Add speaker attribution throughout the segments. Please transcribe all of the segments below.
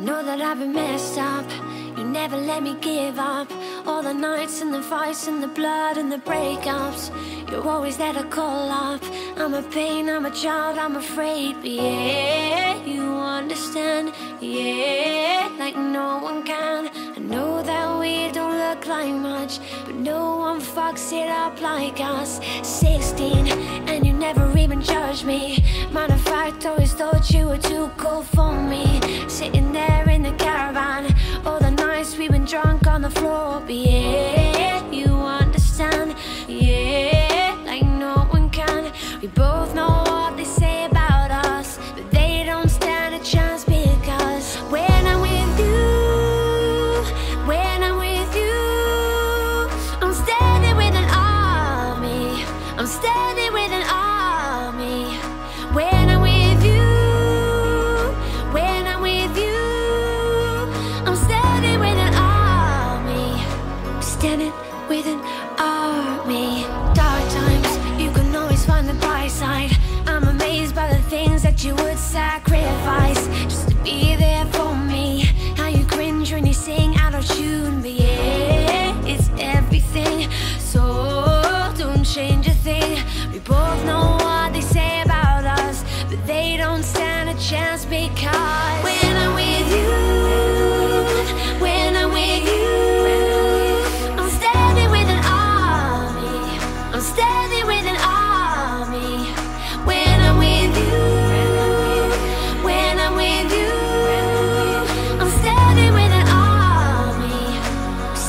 Speaker 1: know that I've been messed up. You never let me give up. All the nights and the fights and the blood and the breakups. You're always there to call up. I'm a pain, I'm a child, I'm afraid. But yeah, you understand. Yeah, like no one can. I know that we don't look like much, but no one fucks it up like us. 16, and you never even judged me. Matter of fact, always thought you were too cool for me. Floor. Yeah, standing with an army. Dark times, you can always find the bright side. I'm amazed by the things that you would sacrifice just to be there for me. How you cringe when you sing out of tune, but yeah, it's everything. So don't change a thing. We both know what they say about us, but they don't stand a chance because.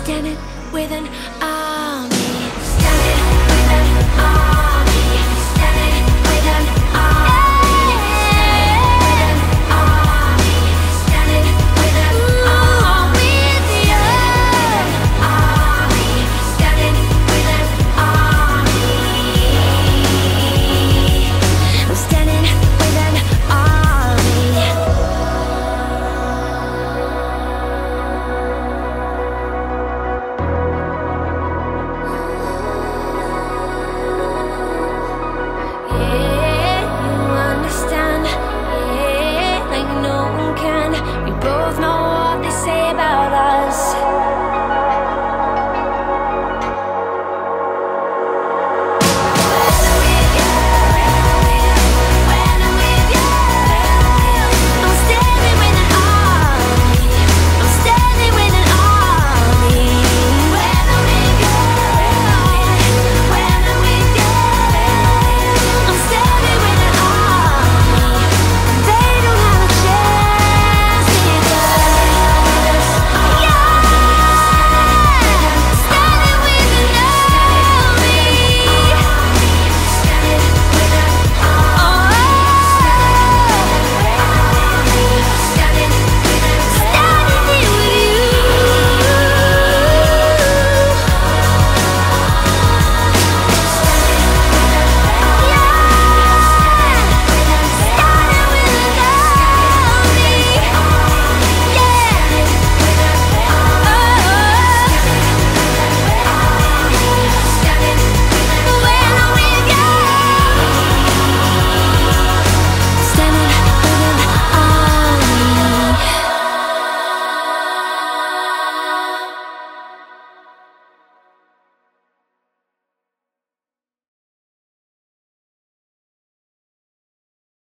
Speaker 1: standing with an eye.